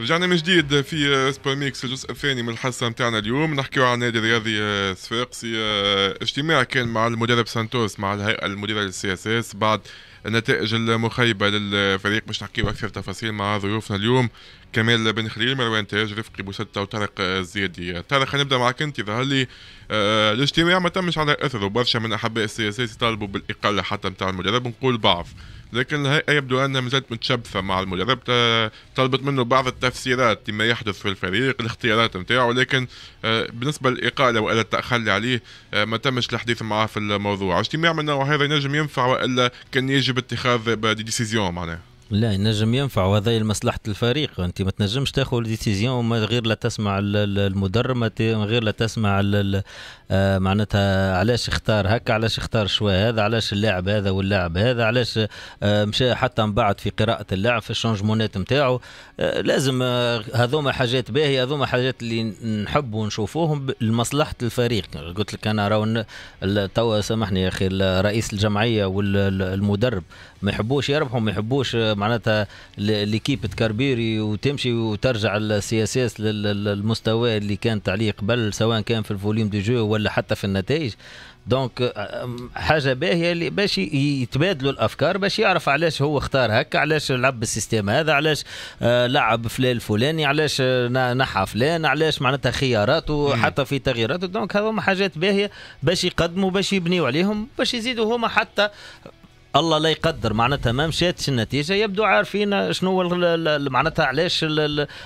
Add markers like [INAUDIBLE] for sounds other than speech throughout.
رجعنا من جديد في سبور ميكس الجزء الثاني من الحصه نتاعنا اليوم. نحكيو عن النادي الرياضي آه، صفاقسي آه، اجتماع كان مع المدرب سانتوس مع الهيئة المديرة لل CSS. بعد النتائج المخيبة للفريق. باش نحكيو أكثر تفاصيل مع ضيوفنا اليوم. كمال بن خليل مروان تاج رفقي بوستة وطارق الزيادي. طارق نبدأ معك أنت. ظهر لي الاجتماع ما تمش على أثره وبرشا من أحباء ال CSS يطالبوا بالإقالة حتى نتاع المدرب؟ نقول بعض. لكن الهيئه يبدو انها مازالت متشبثة مع المدرب؟ طلبت منه بعض التفسيرات لما يحدث في الفريق الاختيارات نتاعو لكن آه، بالنسبة للإقالة والا التخلي عليه آه، ما تمش الحديث معه في الموضوع. اجتماع من النوع هذا ينجم ينفع وإلا كان يجب اتخاذ décision معناها لا ينجم ينفع وهذا لمصلحة الفريق. أنت ما تنجمش تاخذ décision غير لا تسمع المدرب غير لا تسمع آه، معناتها علاش اختار هكا علاش اختار شوي هذا علاش اللاعب هذا واللاعب هذا علاش آه، مشى حتى من بعد في قراءة اللاعب في ال changement ات نتاعو آه، لازم هذوما حاجات باهية هذوما حاجات اللي نحب ونشوفوهم لمصلحة الفريق. قلت لك أنا راهو توا سامحني يا أخي رئيس الجمعية والمدرب ما يحبوش يربحوا ما يحبوش معناتها l'équipe تكربيري وتمشي وترجع ال CSS للمستوى اللي كانت عليه قبل سواء كان في ال volume de jeu ولا حتى في النتائج. donc حاجة باهية اللي باش يتبادلوا الأفكار باش يعرف علاش هو اختار هكا علاش لعب بال système هذا علاش آه، لعب فلان الفلاني علاش آه، نحى فلان علاش معناتها خياراته حتى في تغييراته. donc هذوما حاجات باهية باش يقدموا باش يبنيوا عليهم باش يزيدوا هما حتى الله لا يقدر معناتها ما مشاتش النتيجة يبدو عارفين شنو معناتها علاش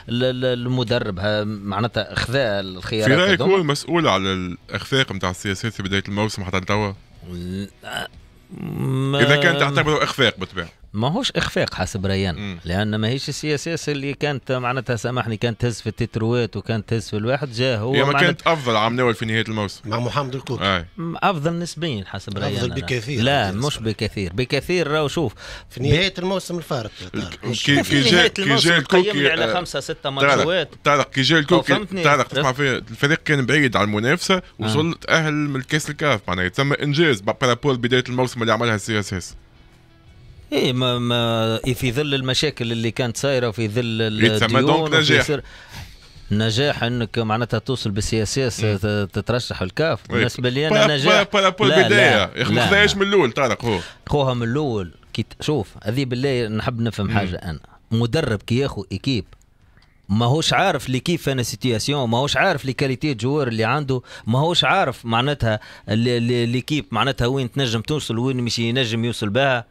المدرب معناتها اخذاء الخيارات في رأيك هو المسؤول على الإخفاق نتاع السياسات في بداية الموسم حتى توا؟ إذا كان تعتبره إخفاق بالطبيعة ما هوش إخفاق حسب ريان مم. لأن ما هيش السياسة اللي كانت معناتها سامحني كانت تهز في التتروات وكانت تهز في الواحد جاء هو هي ما كانت أفضل عام ناول في نهاية الموسم. مع محمد الكوك. أفضل نسبيا حسب ريان أفضل بكثير. لا مش بكثير. بكثير راهو شوف. في نهاية الموسم الفارط كي كي جاء كي جاء الكوكي على آه، خمسة ستة ماتشات تعرف كي جاء الكوكي تعرف تسمع الفريق كان بعيد على المنافسة وصل آه. تاهل من الكاس الكاف معناها. يتسمى إنجاز بارابول بداية الموسم اللي عملها السي اس اس إيه ما, ما في ظل المشاكل اللي كانت صايرة وفي ظل الديون نجاح نجاح إنك معناتها توصل بالسياسات تترشح الكاف. بالنسبة لي أنا نجاح. لا لا لا يا أخي ما خذاش من الأول؟ طارق هو. خوها من الأول. كي شوف هذه بالله نحب نفهم حاجة أنا. مدرب كي ياخذ ايكيب ما هوش عارف لي كيف أنا سيتياسيون ما هوش عارف لي كاليتي جوار اللي عنده ما هوش عارف معناتها ليكيب معناتها وين تنجم توصل وين مش ينجم يوصل بها.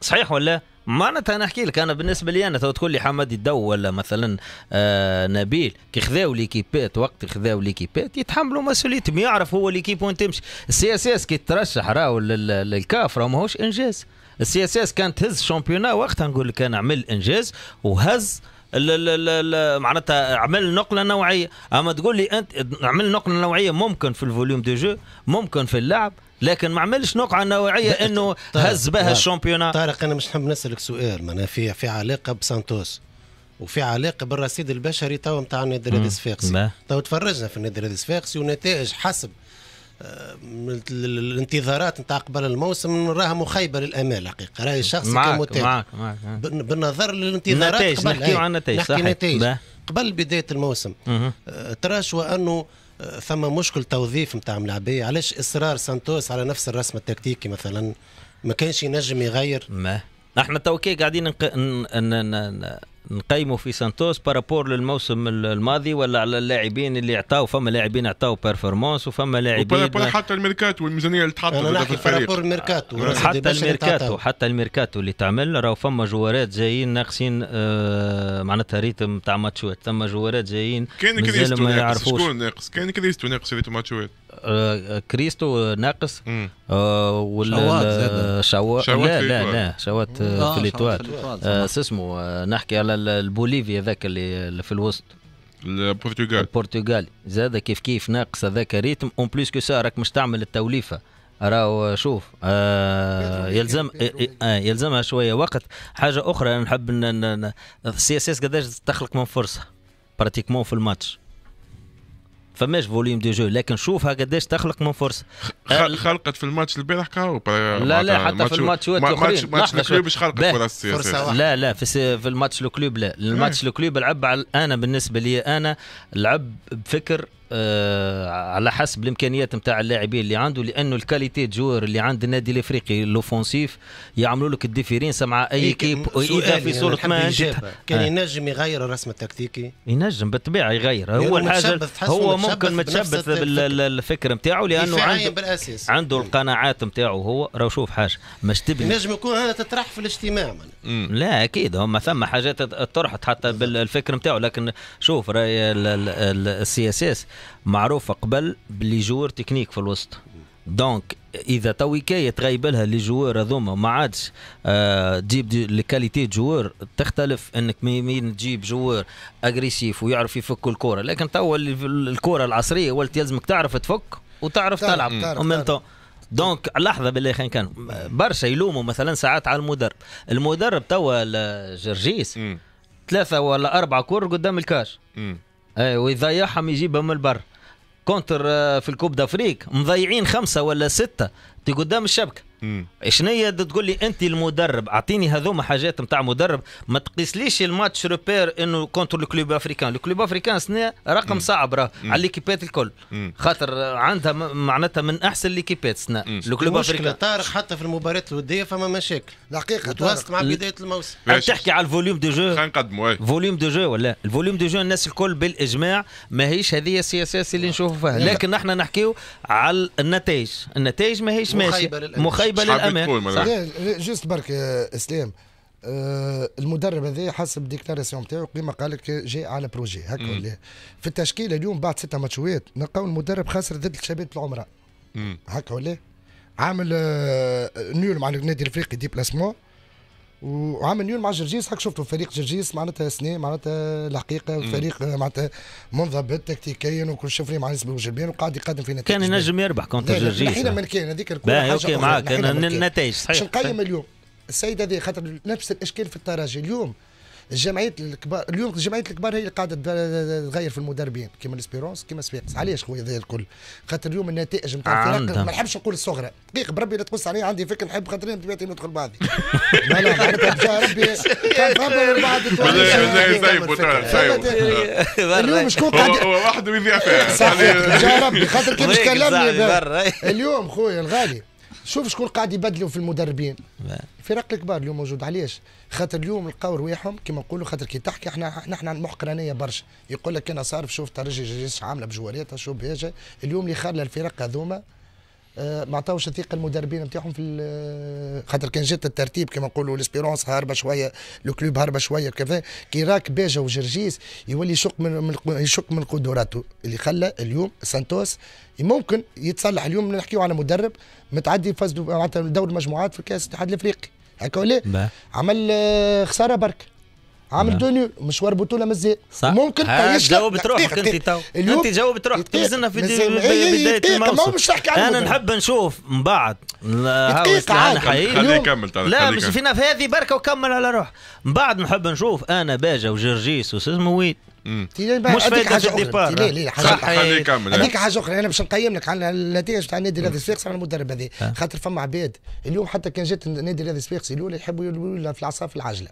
صحيح ولا معناتها أنا أحكي لك أنا بالنسبة لي أنا تو تقول لي حمادي الدو ولا مثلا آه نبيل كي خذاو ليكيبات وقت خذاو ليكيبات يتحملوا مسؤوليتهم يعرف هو ليكيب وين تمشي. ال CSS كي ترشح راهو للكاف راهو ماهوش إنجاز. ال CSS كانت تهز championnat وقتها نقول لك أنا عمل إنجاز وهز معناتها عمل نقلة نوعية. أما تقول لي أنت عمل نقلة نوعية ممكن في ال volume de jeu ممكن في اللعب لكن ما عملش نقلة نوعية إنه هز بها ال championnat طارق أنا مش نحب نسألك سؤال معناها في في علاقة بسانتوس وفي علاقة بالرصيد البشري تو نتاع النادي الرياضي الصفاقسي تو تفرجنا في النادي الرياضي الصفاقسي ونتائج حسب آه، الانتظارات نتاع قبل الموسم راها مخيبة للأمال حقيقة. رايي الشخصي كمتابع. معك معك بالنظر للانتظارات نتائج نحكيو عن نتائج نحكي نتائج. قبل بداية الموسم. آه، ترى شو أنه ثم مشكل توظيف نتاع ملاعبيه علاش إصرار سانتوس على نفس الرسم التكتيكي مثلا؟ ما كانش ينجم يغير؟ ما. إحنا تو كي قاعدين نق... ن... ن... نقيموا في سانتوس par rapport للموسم الماضي ولا على اللاعبين اللي اعطاو فما لاعبين اعطاو performance وفما لاعبين حتى الميركاتو والميزانية اللي تحطت في الفريق. الميركاتو. حتى الميركاتو حتى الميركاتو اللي تعمل راهو فما جوارات جايين ناقصين آه معناتها ريتم تاع ماتشوات ثم جوارات جايين كان كريستو ما يعرفوش. شكون ناقص؟ كان كريستو ناقص ريتم ماتشوات كريستو ناقص آه ولا شوات لا لا لا شوات في آه اسمه آه نحكي على البوليفيا ذاك اللي في الوسط. البرتغال. البرتغال. زاد كيف كيف ناقص هذاك rythme. en plus que ça راك مش تعمل التوليفة. راهو شوف آه يلزم آه يلزمها شوية وقت. حاجة أخرى نحب ال CSS قداش تخلق من فرصة pratiquement في الماتش. فماش volume de jeu لكن شوفها قداش تخلق من فرصة. خلقت في الماتش البارح كاو لا لا حتى في الماتشات الأخرين. ماتش ال Club مش خلقت فرصة لا لا في في الماتش ال Club لا. الماتش ال Club لعب أنا بالنسبة لي أنا لعب بفكر آه على حسب الإمكانيات نتاع اللاعبين اللي عنده لأنه ال qualité joueurs اللي عند النادي الإفريقي ال offensifs يعملوا لك ال différence مع أي équipe واذا في صورة ما كان آه. ينجم يغير الرسم التكتيكي؟ ينجم بالطبيعة يغير. هو الحاجة هو ممكن متشبث بالفكر نتاعو لأنه عنده بالأساس. عنده القناعات نتاعو هو راه شوف حاجة مش تبني. ينجم يكون هذا تطرح في الاجتماع. من. لا أكيد. هم ثم حاجات طرحت حتى بالفكر نتاعو لكن شوف رأي ال CSS معروفه قبل ب les joueurs techniques في الوسط. donc إذا تويكاية تغيب لها les joueurs هذوما ما عادش آه تجيب ال qualité joueurs تختلف إنك مين تجيب joueur agressif ويعرف يفك الكره لكن توا الكره العصرية ولت يلزمك تعرف تفك وتعرف تلعب. ومن donc لحظة بالله خلينا كان برشا يلوموا مثلا ساعات على المدرب. المدرب توا جرجيس ثلاثة ولا أربعة كور قدام ال cage. اي ويضيعهم يجيبهم من ال par contre آه، في ال Coupe d'Afrique مضيعين خمسة ولا ستة. قدام الشبكة. شنو تقول لي أنت المدرب؟ أعطيني هذوما حاجات نتاع مدرب. ما تقيسليش ال match repère إنه contre ال Club Africain. ال Club Africain سنة رقم صعب راه على ليكيبات الكل. خاطر عندها معناتها من أحسن ليكيبات سنة. ال Club Africain. طارق حتى في المباريات الودية فما مشاكل. دقيقة تواصلت مع بداية الموسم. تحكي على ال volume de jeu؟ خلينا نقدموا volume de jeu ولا؟ ال volume de jeu الناس الكل بالإجماع ماهيش هذه ال CSS اللي نشوفوا فيها. لكن إحنا نحكيو على النتائج. النتائج ماهيش ماشيه مخيبة للآمال juste برك إسلام. آه المدرب هذا حسب déclaration نتاعو قيمه قال لك جاي على projet. هكا ولا؟ في التشكيله اليوم بعد ستة ماتشوات نلقاو المدرب خاسر ضد الشباب العمراء هكا ولا؟ عامل آه nul مع النادي الإفريقي déplacement. وعامل nul مع جرجيس هاك شفتوا فريق جرجيس معناتها سنة معناتها الحقيقة فريق معناتها منضبط تكتيكيا وكل شيء فريق مع أنيس بوجلبان وقاعد يقدم في نتائج كان ينجم يربح contre جرجيس الحين من كان هذيك الكل OK معاك النتائج صحيح باش نقيم اليوم؟ السيد هذا خاطر نفس الإشكال في الترجي اليوم الجمعيات الكبار اليوم الجمعيات الكبار هي اللي قاعدة تغير في المدربين كيما الاسبيرونس كيما سفيقس علاش خويا هذا الكل؟ خاطر اليوم النتائج نتاع الفرق ما نحبش نقول الصغرى. دقيقة بربي لا تقص علي عندي فكرة نحب خاطر طبيعتي ندخل بعضي [LAUGHS] لا لا معناتها ربي. [LAUGHS] كان فما بعد اليوم شكون قاعد هو وحده يذيع فيها ربي خاطر كي باش [LAUGHS] كلمني اليوم خويا الغالي. شوف شكون قاعد يبدلوا في المدربين. الفرق الكبار اليوم موجود علاش؟ خاطر اليوم لقاو رواحهم كما نقولوا خاطر كي تحكي إحنا نحن محقرانية برشا. يقول لك أنا صارف شوف ترجي جيش عاملة بجواريتها شوف بهاجة اليوم اللي خلى الفرق هذوما ما عطاوش الثقة المدربين نتاعهم في خاطر كان جات الترتيب كما نقولوا الإسبيرونس هاربة شوية لو كلوب هاربة شوية كذا كي راك باجا وجرجيس يولي يشق من يشق من قدراته. اللي خلى اليوم سانتوس ممكن يتصلح. اليوم نحكيو على مدرب متعدي فاز دور المجموعات في كأس الاتحاد الإفريقي. هكا ولا؟ عمل آه، خسارة برك. عامل دونيو مشوار بطولة مازال ممكن جاوبت روحك انت تو أنت جاوبت روحك تمزلنا في بداية الموسم. مش تحكي أنا نحب نشوف من بعد. خليه يكمل لا مش فينا في هذه بركة وكمل على روح. من بعد نحب نشوف أنا باجا وجرجيس وسمو ويت مش فايده في الديبار لا لا هذيك حاجة أخرى. أنا باش نقيم لك على النتائج تاع النادي الرياضي الصفاقسي على المدرب هذا. خاطر فما عباد. اليوم حتى كان جات النادي الرياضي الصفاقسي الاولى يحبوا يقولوا في العصا في العجله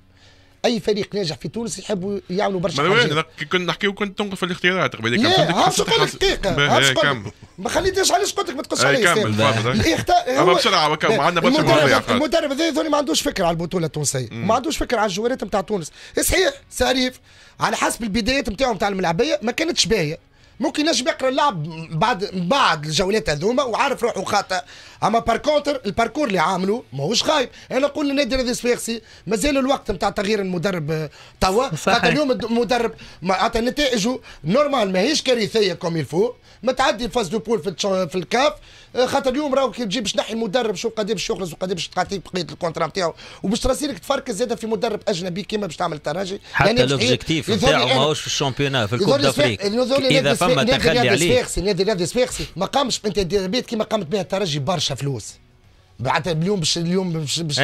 أي فريق ناجح في تونس يحبوا يعملوا برشا حاجات. كي كنا نحكيو كنت تنقص في الاختيارات قبل لا هاش نقول لك دقيقه ما خليتيش علاش قلت لك ما تقصش عليه كمل أما بسرعة عندنا برشا مواضيع المدرب هذا ما عندوش فكره على البطولة التونسية ما عندوش فكره على الجوارات نتاع تونس. صحيح ساريف على حسب البدايات نتاعو نتاع الملعبية ما كانتش باهية. ممكن ينجم يقرا اللعب بعد بعد الجولات هذوما وعارف روحه خاطئ أما par contre ال parcours اللي عامله ماهوش خايب أنا نقول للنادي الرياضي الصفاقسي مازال الوقت نتاع تغيير المدرب آه، توا. خاطر اليوم المدرب معناتها نتائجه normal ماهيش كارثية comme il faut متعدي ال phase de poules في, في ال CAF. آه، خاطر اليوم راهو كي تجي باش تنحي المدرب شوف قد باش يخلص وقد باش تعطيك بقية ال contrat نتاعو. وباش تراسيلك تفركز زاد في مدرب أجنبي كيما باش تعمل تراجي. حتى يعني لوبجيكتيف نتاعو ماهوش في الشامبيونا في الكوب دافريك. إذا فما تخلي عليه. النادي الرياضي الصفاقسي ما قامش انت بيت كيما قامت بها الترجي برشا فلوس. بعد اليوم باش اليوم باش باش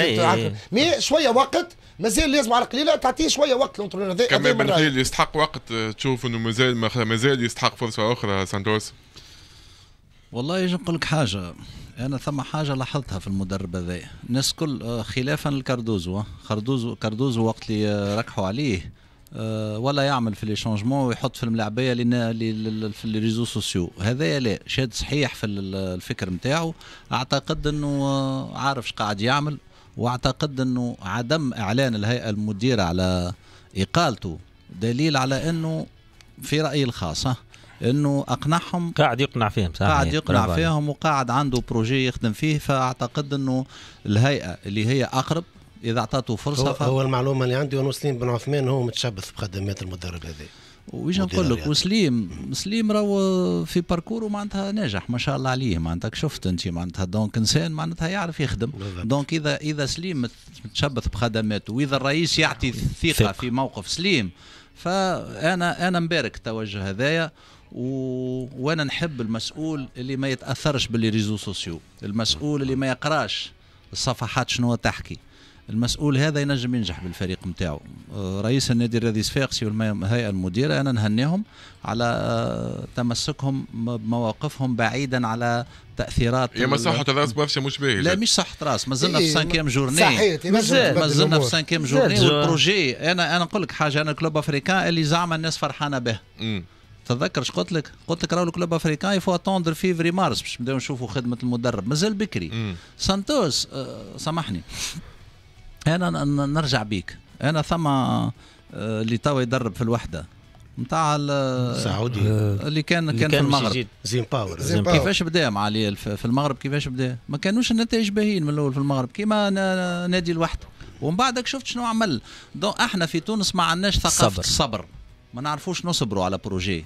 مي شوية وقت مازال لازم على القليلة تعطيه شوية وقت الانترونور هذا كمان بن خليل يستحق وقت تشوف إنه مازال مازال يستحق فرصة أخرى سانتوس والله يجي نقول لك حاجة. أنا ثم حاجة لاحظتها في المدرب هذا. الناس كل آه، خلافا لكاردوزو كاردوزو كاردوزو وقت اللي آه، ركحوا عليه آه، ولا يعمل في les changements ويحط في الملاعبيه في les réseaux sociaux هذايا لا. شاد صحيح في الفكر نتاعو أعتقد إنه عارف قاعد يعمل. واعتقد انه عدم اعلان الهيئة المديرة على اقالته دليل على انه في رايي الخاص انه اقنعهم قاعد يقنع فيهم صحيح. قاعد يقنع فيهم وقاعد عنده projet يخدم فيه فاعتقد انه الهيئة اللي هي اقرب إذا اعطته فرصة هو, هو المعلومة اللي عندي انه سليم بن عثمان هو متشبث بخدمات المدرب هذا ويش نقول لك وسليم. سليم راهو في parcours و معناتها ناجح ما شاء الله عليه معناتها. شفت انت معناتها؟ donc إنسان معناتها يعرف يخدم. donc إذا إذا سليم متشبث بخدماته وإذا الرئيس يعطي الثقه في موقف سليم فأنا أنا مبارك التوجه هذايا. و... وأنا نحب المسؤول اللي ما يتأثرش ب les réseaux sociaux المسؤول اللي ما يقراش الصفحات شنو تحكي. المسؤول هذا ينجم ينجح بالفريق نتاعو. آه، رئيس النادي الرياضي صفاقسي والهيئه المديرة أنا نهنيهم على آه، تمسكهم بمواقفهم بعيدا على تأثيرات يا ما صحة راس برشا مش باهي. لا مش صحة رأس ما زلنا في cinquième journée صحيح ما زلنا في cinquième journée وال projet أنا أنا نقول لك حاجة أنا Club Africain اللي زعما الناس فرحانة به. تتذكر قلت لك؟ قلت لك راهو ال Club Africain il faut attendre فيفري مارس باش نبداو نشوفوا خدمة المدرب. مازال بكري. سانتوس آه سامحني. أنا نرجع بيك. أنا ثم آه، اللي توا يدرب في الوحدة. نتاع السعودي اللي كان اللي كان, كان في المغرب. زين باور. زين باور. كيفاش بدأ مع في المغرب كيفاش بدأ؟ ما كانوش النتائج باهيين من الأول في المغرب. كيما نادي الوحدة. ومن بعدك شفت شنو عمل؟ إحنا في تونس ما عندناش ثقافة الصبر. الصبر ما نعرفوش نصبروا على projet.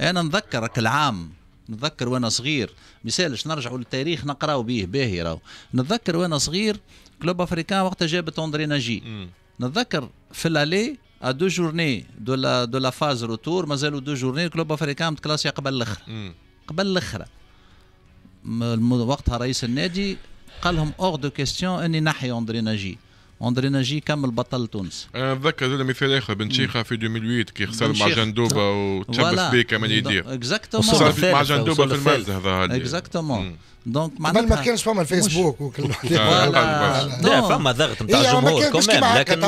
أنا نذكرك العام. نتذكر وأنا صغير. مثالش نرجعوا للتاريخ نقراو به باهي راهو. نتذكر وأنا صغير Club Africain وقتها جابت اندري ناجي نتذكر في l'aller à deux journées de la de la phase retour مازالوا deux journées Club Africain متكلاسي قبل الآخر قبل الآخر وقتها رئيس النادي قال لهم اوغ دو كيستيون إني نحي اندري ناجي اندري ناجي كمل بطل تونس. أنا نتذكر زاد مثال آخر بن شيخه في 2008 كي خسر مع جندوبة وتشبث بيه كمان يدير. exactement مع جندوبة في المرز هذا exactement donc معناتها ما كانش فما الفيسبوك وكل لا فما ضغط نتاع الجمهور كمان لكن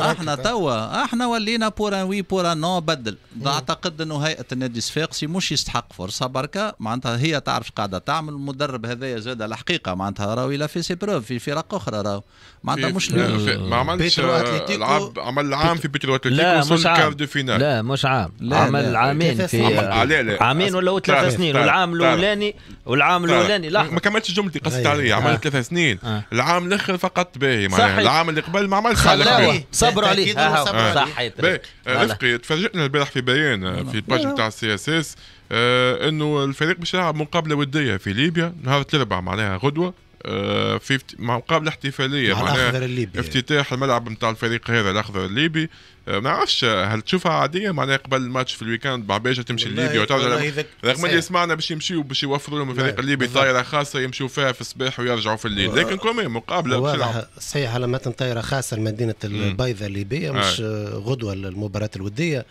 أحنا توا أحنا ولينا pour un oui pour un non بدل. أعتقد إنه هيئة النادي الصفاقسي مش يستحق فرصة بركة. معناتها هي تعرف قاعدة تعمل المدرب هذايا زاد الحقيقة. معناتها راهو il a fait ses preuves في فرق أخرى راهو. معناتها مش ما عملش لعب عمل عام في بيترو أتلتيكو لا مش عام. لا مش عام. عمل عامين في عامين ولا ثلاث سنين؟ والعام الأولاني والعام الأولاني لا ما كملتش جملتي قصدت عليه عمل ثلاث سنين. العام الآخر فقط باهي معناها العام اللي قبل ما عملش خلاوي. صبروا عليه. صحيت رفقي تفاجئنا البارح في بيان في ال page نتاع ال CSS إنه الفريق باش يلعب مقابلة ودية في ليبيا نهار الاربعاء معناها غدوة. آه، في مقابله احتفالية معناها الليبي. افتتاح الملعب نتاع الفريق هذا الأخضر الليبي. آه، ما نعرفش هل تشوفها عادية؟ معناها قبل الماتش في ال week-end مع باجة تمشي لليبيا وترجع رغم اللي سمعنا باش يمشيو باش يوفروا لهم الفريق الليبي طائره خاصة يمشوا فيها في الصباح ويرجعوا في الليل. لكن كمان مقابلة واضح. صحيح على متن طائره خاصة لمدينة البيضاء الليبية مش آه. غدوة المباراه الودية.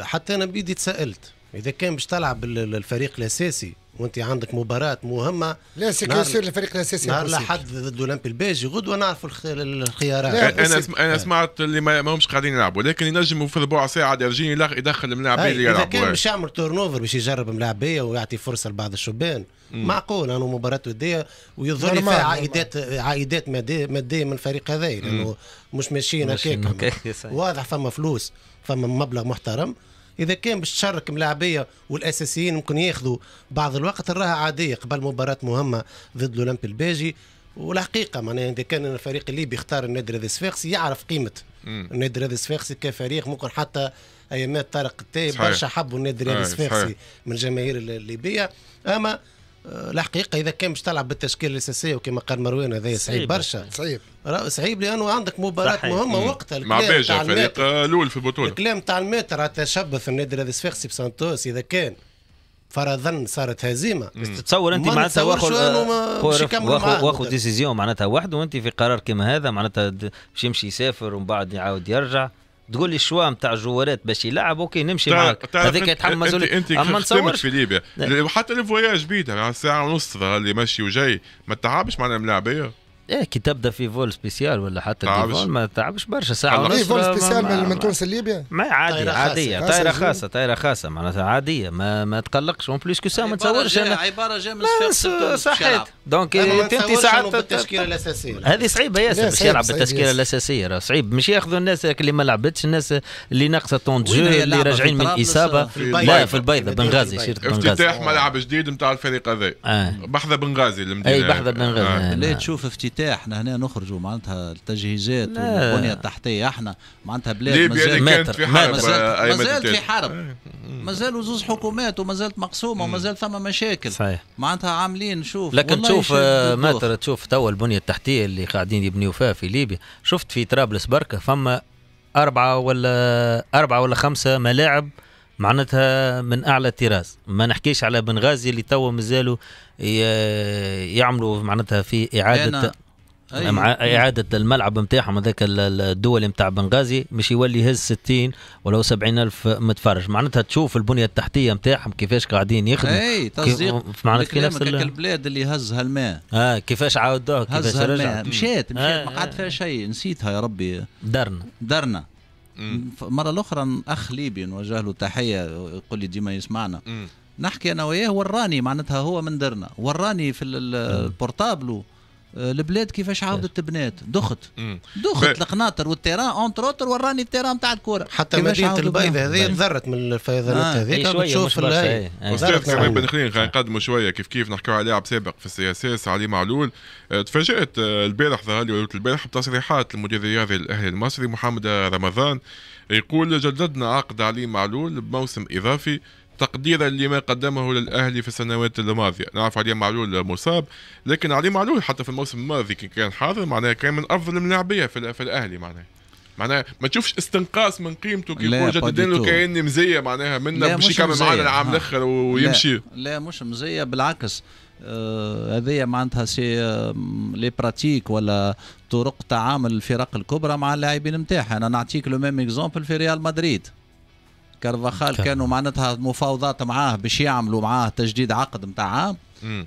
حتى أنا بيدي تسالت إذا كان باش تلعب الفريق الأساسي وانت عندك مباراة مهمة. لا سي يصير الفريق الاساسي نهار الأحد ضد اولمبي الباجي غدوة نعرفوا الخيارات. أنا أنا سمعت اللي ما همش قاعدين يلعبوا. لكن ينجموا في ربع ساعة يرجين يدخل الملاعبيه اللي يلعبوا. إذا كان باش يعمل turnover باش يجرب ملاعبية ويعطي فرصة لبعض الشبان. معقول أنه مباراة ودية ويظهر فيها عائدات عائدات ماديه من الفريق هذا لأنه مش ماشيين هكاك. واضح فما فلوس فما مبلغ محترم. إذا كان باش تشارك ملاعبية والأساسيين ممكن ياخذوا بعض الوقت راها عادية قبل مباراة مهمة ضد الأولمبي الباجي والحقيقة معناها إذا كان الفريق الليبي يختار النادي الرياضي الصفاقسي يعرف قيمة النادي الرياضي الصفاقسي كفريق ممكن حتى أيامات طارق التاي برشا حبوا النادي الرياضي الصفاقسي من الجماهير الليبية. أما الحقيقة إذا كان باش تلعب بالتشكيله الأساسية وكما قال مروان هذا صعيب. برشا. صعيب. صعيب لأنه عندك مباراة صحيح. مهمة وقتها. مع بيجا فريق الأول في البطولة. الكلام تاع المتر تشبث النادي الذي صفاقسي بسانتوس إذا كان فرضا صارت هزيمة. تتصور أنت معناتها واخذ واخذ ديسيزيون معناتها وحده وأنت في قرار كما هذا معناتها باش يمشي يسافر ومن بعد يعاود يرجع. تقول لي ال choix نتاع الجوارات باش يلعب؟ OK نمشي معك هذيك يتحمل انت, أنت أما نتصور في ليبيا. حتى ال voyage بيدها ساعة ونص اللي ماشي وجاي. ما تعبش معنا الملاعبيه إيه كي تبدا في vol spécial ولا حتى vol ما تعبش برشا. ساعة ونص vol spécial من تونس لليبيا. ما عادي عادية. طايرة خاصة طايرة خاصة. معناتها عادية. ما ما تقلقش. en plus que ça ما تصورش أنا. عبارة جاي من صحيت. donc انت ساعات بالتشكيلة الأساسية. هذه صعيبة ياسر باش يلعب بالتشكيلة الأساسية. صعيب. مش ياخذوا الناس اللي ما لعبتش الناس اللي ناقصة طون جو اللي راجعين من إصابة. لا في البيضة بنغازي شيرت بنغازي. افتتاح ملعب جديد نتاع الفريق هذا. بحذا بنغازي المدينة أي بحذا بنغازي. لا تشوف افتتاح إحنا هنا نخرجوا معناتها التجهيزات والبنية التحتية إحنا معناتها بلاد مازال كانت في حرب مازال في حرب. مازالوا زوز حكومات ومازالت مقسومة ومازال ثم مشاكل. صحيح. معناتها عاملين شوف لكن تشوف آه، ماتر تشوف توا البنية التحتية اللي قاعدين يبنيوا فيها في ليبيا. شفت في طرابلس بركة فما أربعة ولا أربعة ولا خمسة ملاعب معناتها من أعلى الطراز. ما نحكيش على بنغازي اللي توا مازالوا يعملوا معناتها في إعادة أيه. مع إعادة الملعب نتاعهم هذاك الدولي نتاع بنغازي مش يولي يهز 60 ولا 70 ألف متفرج. معناتها تشوف البنية التحتية نتاعهم كيفاش قاعدين يخدموا. أي تصديق. معناتها في نفس البلاد اللي هزها الماء آه كيفاش عاودوه كيفاش رجع مشات مشات آه ما قعد فيها شيء. نسيتها يا ربي. درنا. درنا. مرة الأخرى أخ ليبي نوجه له تحية يقول لي ديما يسمعنا. نحكي أنا وياه وراني معناتها هو من درنا. وراني في ال portable. آه، البلاد كيفاش عاودت تبنات؟ دخت. دخت القناطر وال terrain. entre autres وراني ال terrain نتاع الكورة. حتى مدينة البيضاء هذه تضرت من الفيضانات هذيك. آه. تشوف أستاذ كمان بن خليل خلينا نقدموا شوية. كيف كيف نحكيو على لاعب سابق في السياسات؟ علي معلول. آه، تفاجأت البارح ظهر لي البارح بتصريحات المدير الرياضي الأهلي المصري محمد رمضان. يقول جددنا عقد علي معلول بموسم إضافي. تقديرا لما قدمه للأهلي في السنوات الماضية، نعرف علي معلول مصاب لكن علي معلول حتى في الموسم الماضي كان حاضر معناها كان من أفضل الملاعبيه في, في الأهلي معناها. معناها ما تشوفش استنقاص من قيمته كي يكون جددين له كأني مزية معناها منا باش يكمل معنا العام الآخر ويمشي لا, لا مش مزية بالعكس. آه هذه معناتها c'est آه les pratiques ولا طرق تعامل الفرق الكبرى مع اللاعبين نتاعها أنا نعطيك le même exemple في ريال مدريد. كارفاخال كانوا معناتها مفاوضات معاه باش يعملوا معاه تجديد عقد نتاع عام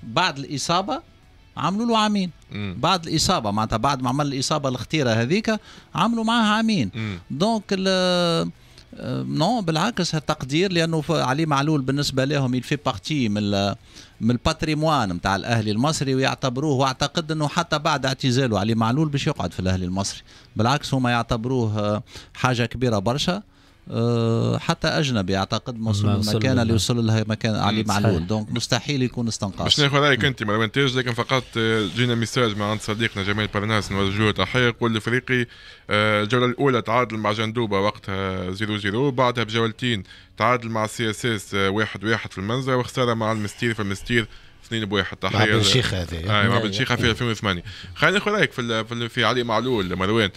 بعد الإصابة عملوا له عامين. مم. بعد الإصابة معناتها بعد ما عمل الإصابة الخطيره هذيك عملوا معاه عامين. donc non بالعكس التقدير لأنه علي معلول بالنسبة لهم il fait partie من من ال patrimoine نتاع الأهلي المصري ويعتبروه وأعتقد إنه حتى بعد اعتزاله علي معلول باش يقعد في الأهلي المصري. بالعكس هما يعتبروه حاجة كبيرة برشا. حتى أجنبي أعتقد موصول المكان اللي وصل لها مكان علي معلول. donc مستحيل يكون استنقاص. باش ناخذ رأيك أنت ما انتاج لكن فقط أه، جينا message من عند صديقنا جمال برناس نوجه له تحيه يقول لفريقي أه، الجولة الأولى تعادل مع جندوبة وقتها 0 0 بعدها بجولتين تعادل مع CSS 1 1 في المنزل وخساره مع المستير في المستير اثنين بواحد تحيه مع بن شيخة هذه. اي مع بن شيخة في 2008 خلينا ناخذ رأيك في في, في علي معلول مروان.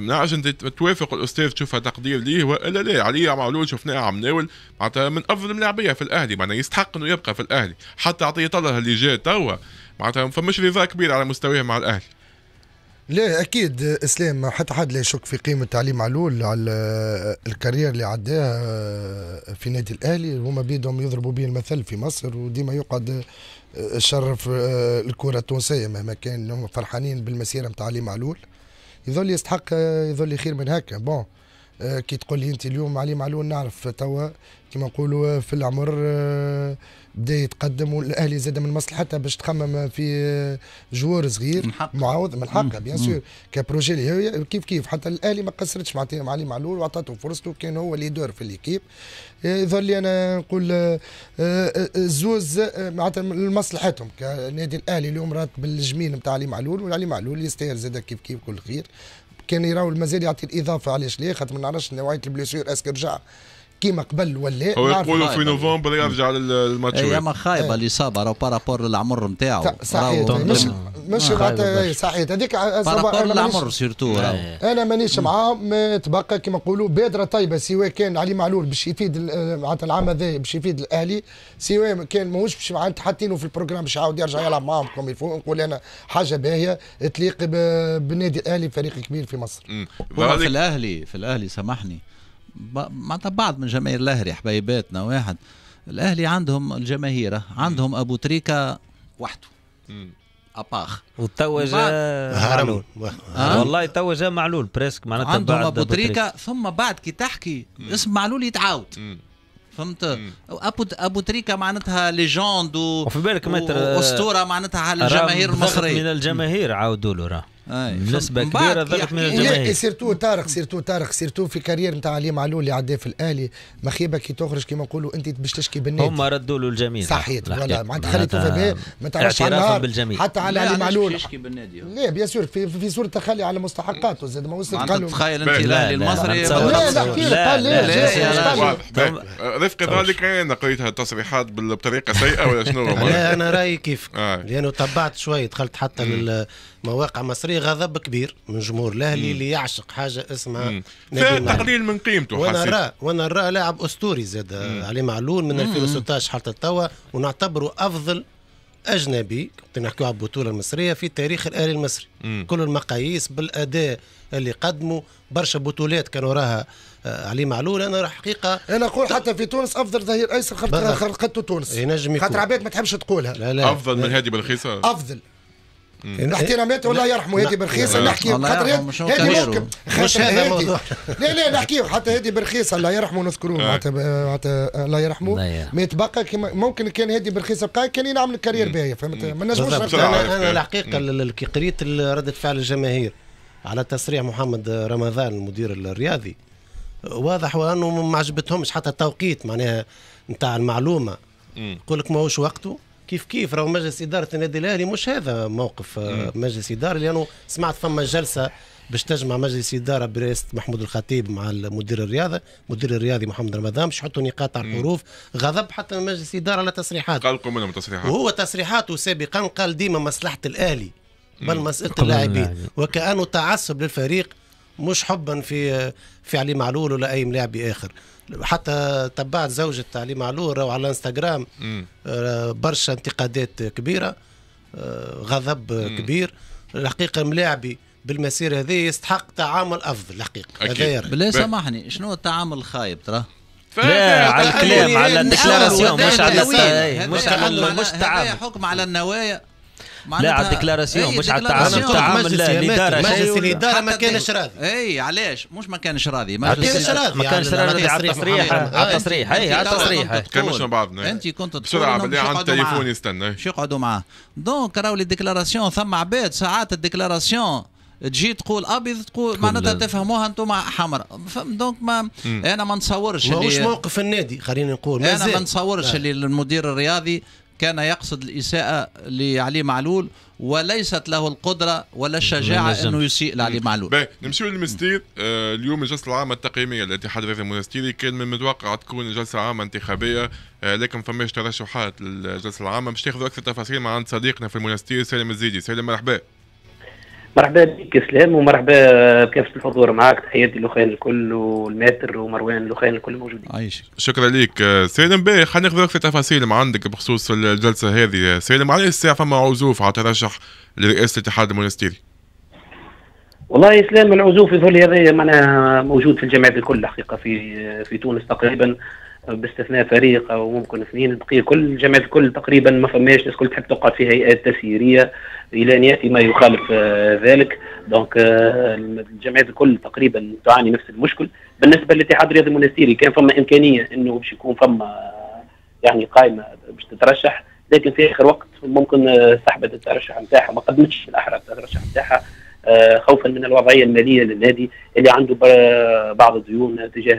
نعرف انت توافق الأستاذ تشوفها تقدير ليه والا لا علي معلول شفناه عم ناول معناتها من أفضل اللاعبية في الأهلي معناتها يستحق إنه يبقى في الأهلي حتى عطيه الله اللي جاء توا. معناتها فمش رضا كبير على مستواه مع الأهلي. لا أكيد إسلام حتى حد لا يشك في قيمة علي معلول على الكارير اللي عداها في نادي الأهلي. هما بيدهم يضربوا به المثل في مصر وديما يقعد شرف آه، الكرة التونسية مهما كان فرحانين بالمسيرة نتاع علي معلول. يظل يستحق آه، يظل خير من هكا. بون كي تقول لي انت اليوم علي معلول نعرف توا كما نقولوا في العمر بدا يتقدم والأهلي زاد من مصلحتها باش تخمم في joueur صغير. معاوض من حقها bien sûr. ك projet كيف كيف؟ حتى الأهلي ما قصرتش مع علي معلول واعطته فرصته كان هو اللي يدور في l'équipe يظل لي أنا نقول آه، آه، الزوز آه، معناتها لمصلحتهم. كنادي الأهلي اليوم ردت الجميل نتاع علي معلول وعلي معلول يستاهل زاد كيف كيف كل خير. كان يراو المازال يعطي الإضافة. علاش ليه؟ خاطر ما نعرفش نوعيه ال blessure est-ce que رجع كيما قبل ولا هو يقولوا في نوفمبر يرجع للماتش. اي اما خايبة الإصابة راهو par rapport للعمر نتاعو. صحيح. مش مش صحيح. هذيك par rapport للعمر surtout أنا مانيش معاهم تبقى كيما نقولوا بادرة طيبة. سواء كان علي معلول باش يفيد معناتها العام هذا باش يفيد الأهلي. سواء كان ماهوش باش معناتها حاطينه في ال programme باش يعاود يرجع يلعب معاهم. يفو نقول أنا حاجة باهية تليق بالنادي الأهلي فريق كبير في مصر. في الأهلي في الأهلي سامحني. معناتها بعض من جماهير الأهلي حبايباتنا واحد. الأهلي عندهم الجماهير عندهم أبو تريكة وحده. أباخ. وتوج معلول. والله توج معلول بريسك معناتها عندهم أبو تريكة. ثم بعد كي تحكي اسم معلول يتعاود. فهمت؟ أبو أبو تريكة معناتها ليجوند وفي بالك متر اسطوره معناتها على الجماهير المصرية. من الجماهير عاودوا له راه. نسبة كبيرة ضغط من الجماهير سيرتو طارق سيرتو طارق سيرتو في كارير نتاع علي معلول اللي عداه في الاهلي مخيبه كي تخرج كيما نقولوا انت باش تشكي بالنادي هم ردوا له الجميل صحيح ولا معناتها خليته في ما تعرفش على بالجميل حتى على علي معلول يشكي بالنادي لا بيان سور في, في صوره تخلي على مستحقاته زاد ما وصل قالوا تخيل انت الاهلي المصري لا لا قال لا رفق ذلك أنا قريتها التصريحات بطريقه سيئه ولا شنو لا أنا رايي كيف لأنه تبعت شوي دخلت حتى مواقع غضب كبير من جمهور الاهلي اللي يعشق حاجة اسمها تقليل من قيمته وأنا نرى وأنا نرى لاعب أسطوري زاد علي معلول من 2016 حتى توا ونعتبره أفضل أجنبي كنت نحكيو على البطولة المصرية في تاريخ الأهلي المصري. مم. كل المقاييس بالأداء اللي قدموا برشا بطولات كان وراها آه، علي معلول. أنا حقيقة أنا نقول حتى في تونس أفضل ظهير أيسر خلقته تونس. ينجم يكون. خاطر عباد ما تحبش تقولها. لا لا. أفضل من هادي بالخيصه أفضل. احترامات والله يرحمه هادي برخيص نحكي خاطر هادي ممكن مش هذا الموضوع لا لا نحكي حتى هادي برخيص الله يرحمه نذكروه معناتها معناتها الله يرحمه. ما يتبقى ممكن كان هادي برخيص بقى كان ينعمل الكارير باهيه فهمت؟ ما نجموش أنا الحقيقة كي قريت ردة فعل الجماهير على تصريح محمد رمضان المدير الرياضي. واضح وأنه ما عجبتهمش حتى التوقيت معناها نتاع المعلومة. يقول لك ماهوش وقته كيف كيف رغم مجلس إدارة النادي الأهلي مش هذا موقف آه، مجلس إدارة لأنه سمعت فما جلسة باش تجمع مجلس إدارة برئاسة محمود الخطيب مع المدير الرياضة المدير الرياضي محمد رمضان باش يحطوا نقاط على الحروف غضب حتى من مجلس إدارة على تصريحات قلقوا منهم تصريحات وهو تصريحاته سابقا قال ديما مصلحة الأهلي بل مسألة اللاعبين. وكأنه تعصب للفريق مش حبا في في علي معلول ولا أي لاعب آخر. حتى تبعت زوجة علي معلول على الانستغرام آه، برشا انتقادات كبيرة آه، غضب مم. كبير. الحقيقة ملاعبي بالمسيرة هذه يستحق تعامل أفضل الحقيقة هذا بالله سامحني شنو التعامل الخايب ترى؟ لا على الكلام على الديكلاراسيون مش على مش على مش تعامل. حكم على النوايا. لا على ال déclaration مش على التعامل التعامل الإدارة مجلس الإدارة ما كانش راضي. اي علاش مش ما كانش راضي ما كانش راضي. ما كانش راضي. على التصريح. على التصريح. اي على التصريح. كان بعضنا؟ أنت كنت بسرعة باللي عند تليفون يستنى شو يقعدوا معاه donc راهو les déclarations ثم عباد ساعات ال déclaration تجي تقول أبيض تقول معناتها تفهموها أنتم حمراء. donc ما. أنا ما نتصورش ماهوش موقف النادي خلينا نقول. أنا ما نتصورش اللي المدير الرياضي كان يقصد الإساءة لعلي معلول وليست له القدرة ولا الشجاعة أنه يسيء لعلي معلول. باهي نمشيو للمستير آه اليوم الجلسة العامة التقييمية للاتحاد الرياضي المنستيري كان من المتوقع تكون جلسة عامة انتخابية آه لكن فماش ترشحات للجلسة العامة. باش تاخذوا أكثر تفاصيل مع عند صديقنا في المنستير سالم الزيدي. سالم مرحبا. مرحبا بك سلام ومرحبا بكافة الحضور معك تحياتي لخان الكل والماتر ومروان لخان الكل موجودين. عايش. شكرا لك. سالم باهي خلينا ناخذ أكثر تفاصيل ما عندك بخصوص الجلسة هذه. سالم علاش الساعة فما عزوف على ترشح لرئاسة الاتحاد المونستيري والله اسلام العزوف يظل هذا معناها موجود في الجامعات الكل حقيقة في في تونس تقريبا. باستثناء فريق أو ممكن اثنين البقيه كل الجامعات الكل تقريبا ما فماش الناس الكل تحب تقعد في هيئات تسييرية إلى أن يأتي ما يخالف آه، ذلك. donc آه، الجامعات الكل تقريبا تعاني نفس المشكل. بالنسبة للاتحاد الرياضي المونستيري كان فما إمكانية إنه باش يكون فما يعني قائمة باش تترشح. لكن في آخر وقت ممكن آه، سحبت الترشح نتاعها ما قدمتش الأحرى الترشح نتاعها خوفا من الوضعية المالية للنادي اللي عنده بعض الديون تجاه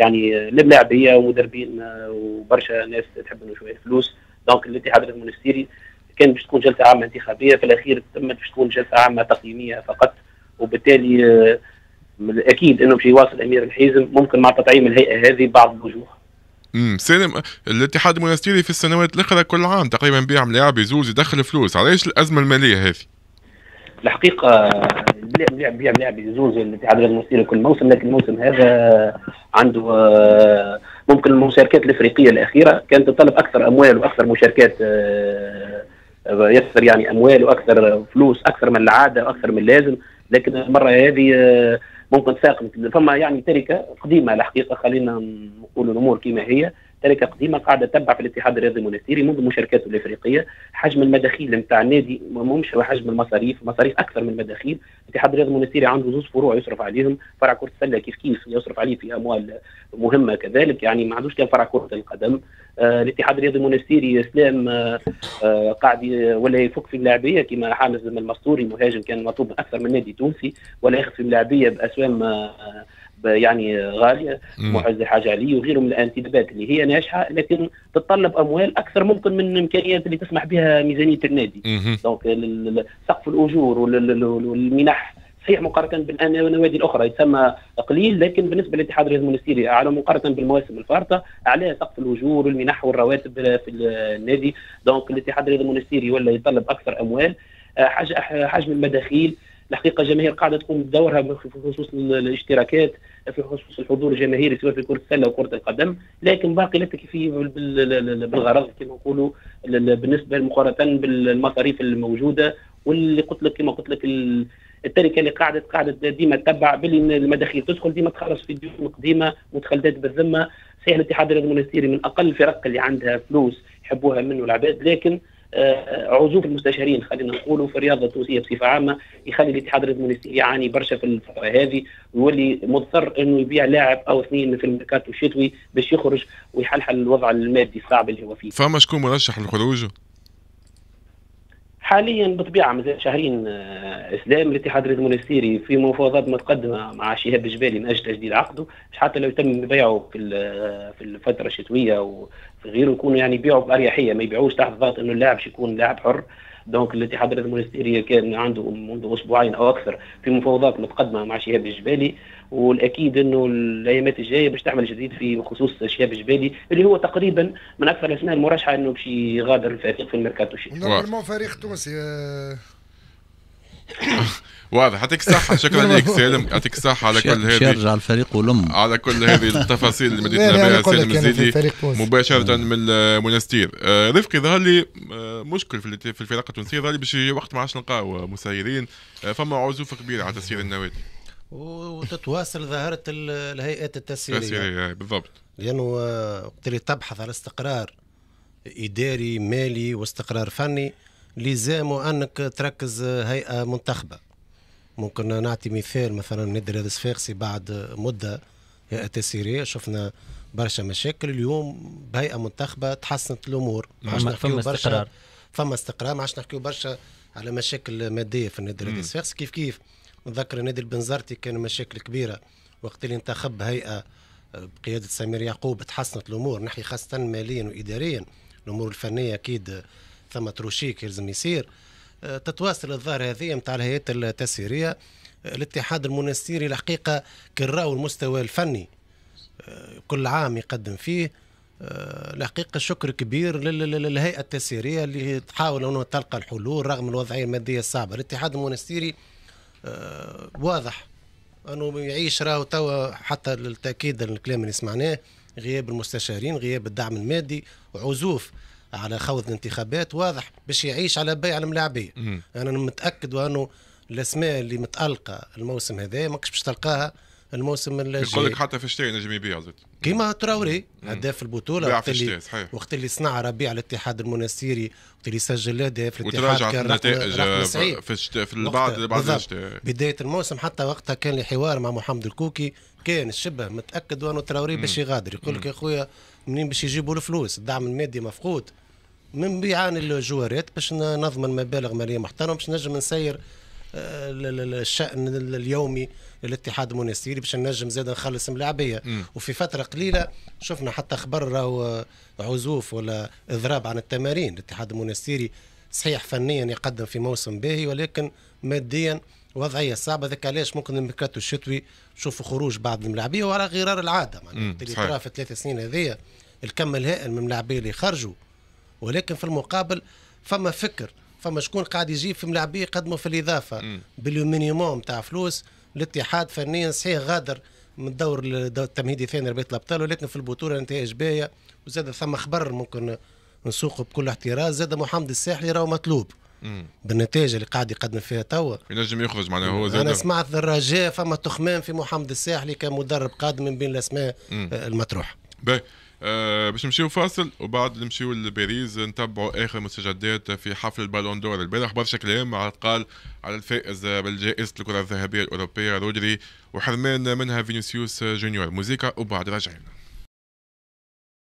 يعني للاعبيه ومدربين وبرشا ناس تحب إنه شوية فلوس. donc الاتحاد المونستيري كان باش تكون جلسة عامة انتخابية في الأخير تمت باش تكون جلسة عامة تقييمية فقط. وبالتالي أكيد إنه باش يواصل أمير حيزم ممكن مع تطعيم الهيئة هذه بعض الوجوه. امم سالم الاتحاد المونستيري في السنوات الأخرى كل عام تقريبا يبيع ملاعبي زوز يدخل فلوس. علاش الأزمة المالية هذه؟ الحقيقة لعب يبيع ملاعبي زوز الاتحاد المونستيري كل موسم لكن الموسم هذا عنده ممكن المشاركات الإفريقية الأخيرة كانت تطلب أكثر أموال وأكثر مشاركات آه، يكثر يعني أموال وأكثر فلوس أكثر من العادة وأكثر من اللازم لكن المرة هذه آه، ممكن ساق فما يعني تركة قديمة الحقيقة خلينا نقول الأمور كما هي. تركه قديمه قاعدة تتبع في الاتحاد الرياضي المونستيري منذ مشاركاته الإفريقية. حجم المداخيل نتاع النادي مش حجم المصاريف مصاريف أكثر من المداخيل. الاتحاد الرياضي المونستيري عنده زوج فروع يصرف عليهم فرع كرة السلة كيف كيف يصرف عليه في أموال مهمة كذلك يعني ما عندوش كان فرع كرة القدم. آه الاتحاد الرياضي المونستيري إسلام آه آه قاعد ولا يفك في اللاعبية كما حازم المستوري مهاجم كان مطلوب أكثر من نادي تونسي ولا ياخذ في اللاعبية بأسوام آه يعني غالية معز حاج علي وغيره من الانتدابات اللي هي ناجحة لكن تتطلب أموال أكثر ممكن من الامكانيات اللي تسمح بها ميزانية النادي. donc سقف الأجور والمنح صحيح مقارنة بالنوادي الأخرى يتسمى قليل لكن بالنسبة للاتحاد الرياضي المونستيري اعلى مقارنة بالمواسم الفارطة اعلى سقف الأجور والمنح والرواتب في النادي. donc الاتحاد الرياضي المونستيري ولا يطلب أكثر أموال. حجم المداخيل. الحقيقة الجماهير قاعدة تقوم بدورها في خصوص الاشتراكات. في خصوص الحضور الجماهيري سواء في كرة السلة وكره القدم. لكن باقي لا تكفي بالغرض كما نقولوا بالنسبة مقارنة بالمصاريف الموجودة واللي قلت لك كما قلت لك التركة اللي قاعدة قاعدة ديما تتبع باللي المداخيل تدخل ديما تخلص في ديون قديمه متخلدات بالذمة. صحيح الاتحاد الرياضي المونستيري من أقل الفرق اللي عندها فلوس يحبوها منه العباد لكن عزوف المستشهرين خلينا نقولوا في الرياضة التونسية بصفة عامة يخلي الاتحاد المونستيري يعاني برشا في الفترة هذه ويولي مضطر إنه يبيع لاعب أو اثنين في الميركاتو الشتوي باش يخرج ويحلحل الوضع المادي الصعب اللي هو فيه. فما شكون مرشح للخروج؟ حاليا بطبيعة مازال شهرين آه، إسلام الاتحاد المونستيري في مفاوضات متقدمة مع شهاب الجبالي من أجل تجديد عقده. حتى لو يتم بيعه في في الفترة الشتوية وفي غيره يكونوا يعني يبيعوا بأريحية ما يبيعوش تحت ضغط إنه اللاعب يكون لاعب حر. donc الاتحاد المونستيري كان عنده منذ أسبوعين أو أكثر في مفاوضات متقدمة مع شهاب الجبالي والأكيد إنه الأيامات الجاية باش تعمل جديد في خصوص شهاب الجبالي اللي هو تقريبا من أكثر الاسماء المرشحة إنه باش يغادر الفريق في الميركاتو normalement فريق تونسي آه. [COUGHS] واضح. يعطيك الصحة. شكرا لك سالم. يعطيك الصحة على كل هذه. يرجع الفريق ولم على كل هذه التفاصيل اللي مديتنا بها سالم الزيدي مباشرة من المنستير. آه رفقي ظهر لي آه مشكل في في الفرق التونسية ظهر لي باش وقت ما عادش نلقاو مسيرين آه فما عزوفة كبيرة على تسيير النوادي. وتتواصل ظاهرة الهيئات التسييرية. بالضبط. لأنه وقت اللي تبحث على استقرار إداري مالي واستقرار فني. لزامه أنك تركز هيئة منتخبة. ممكن نعطي مثال مثلا نادي الصفاقسي بعد مدة هيئة تسييرية شفنا برشا مشاكل. اليوم بهيئة منتخبة تحسنت الأمور. ما عادش نحكيو برشا فما استقرار. ما عادش نحكيو برشا على مشاكل مادية في النادي الصفاقسي. كيف كيف؟ نذكر نادي البنزرتي كان مشاكل كبيرة. وقت اللي انتخب هيئة آه، بقيادة سمير يعقوب تحسنت الأمور. نحي خاصة ماليا واداريا. الأمور الفنية أكيد ثم تروشيك يلزم يصير آه، تتواصل الظاهرة هذه نتاع الهيئات التسييرية آه، الاتحاد المونستيري الحقيقة كراو المستوى الفني كل عام يقدم فيه الحقيقة شكر كبير للهيئة التسييرية اللي تحاول أنه تلقى الحلول رغم الوضعية المادية الصعبة. الاتحاد المونستيري آه، واضح أنه يعيش راهو توا حتى للتأكيد الكلام اللي سمعناه غياب المستشارين غياب الدعم المادي وعزوف على خوض الانتخابات واضح باش يعيش على بيع الملاعبيه أنا متأكد وأنه الأسماء اللي متألقة الموسم هذا ماكش باش تلقاها الموسم الجاي يقول لك حتى في الشتاء نجم يبيع زاد كيما تراوري هداف البطولة وقت اللي. وقت اللي صنع ربيع الاتحاد المنستيري وقت اللي سجل اهداف الاتحاد كان النتائج في الشتاء في بعد بعد الشتاء. بداية الموسم حتى وقتها كان لي حوار مع محمد الكوكي. كان الشبه متأكد وأنه تراوري باش يغادر. يقول لك يا خويا منين باش يجيبوا الفلوس؟ الدعم المادي مفقود. من بيعان الجوارات باش نضمن مبالغ مالية محترمة باش نجم نسير آه، الشأن اليومي للاتحاد المونستيري باش نجم زاد نخلص ملاعبيه وفي فترة قليلة شفنا حتى خبر راهو عزوف ولا إضراب عن التمارين. الاتحاد المونستيري صحيح فنيا يقدم في موسم باهي ولكن ماديا وضعية صعبة. ذاك علاش؟ ممكن الميركاتو الشتوي نشوفوا خروج بعض الملاعبيه وعلى غرار العادة. معناها اللي في الثلاث سنين هذيا الكم الهائل من الملاعبيه اللي خرجوا. ولكن في المقابل فما فكر فما شكون قاعد يجيب في ملاعبيه يقدموا في الإضافة. بال minimum تاع فلوس الاتحاد فنيا صحيح غادر من الدور التمهيدي الثاني ربيع الأبطال ولكن في البطولة نتائج باهيه وزاد ثم خبر ممكن نسوقه بكل احتراز زاد محمد الساحلي راهو مطلوب. بالنتائج اللي قاعد يقدم فيها توا. ينجم يخرج معناها هو زاد أنا سمعت الرجاء فما تخمام في محمد الساحلي كمدرب قادم من بين الأسماء المطروحه آه باش نمشيو فاصل وبعد نمشيو لباريس نتبعوا آخر مستجدات في حفل البالون دور. البارح برشا كلام قال على الفائز بالجائزة الكرة الذهبية الأوروبية رودري وحرمان منها فينيسيوس جونيور. موزيكا وبعد راجعين.